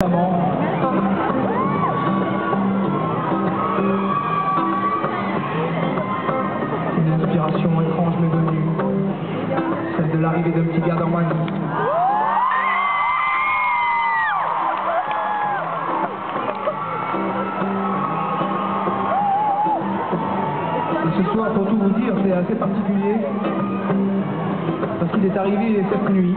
Une inspiration étrange m'est venue, celle de l'arrivée d'un petit gars dans ma vie. Et ce soir, pour tout vous dire, c'est assez particulier, parce qu'il est arrivé cette nuit.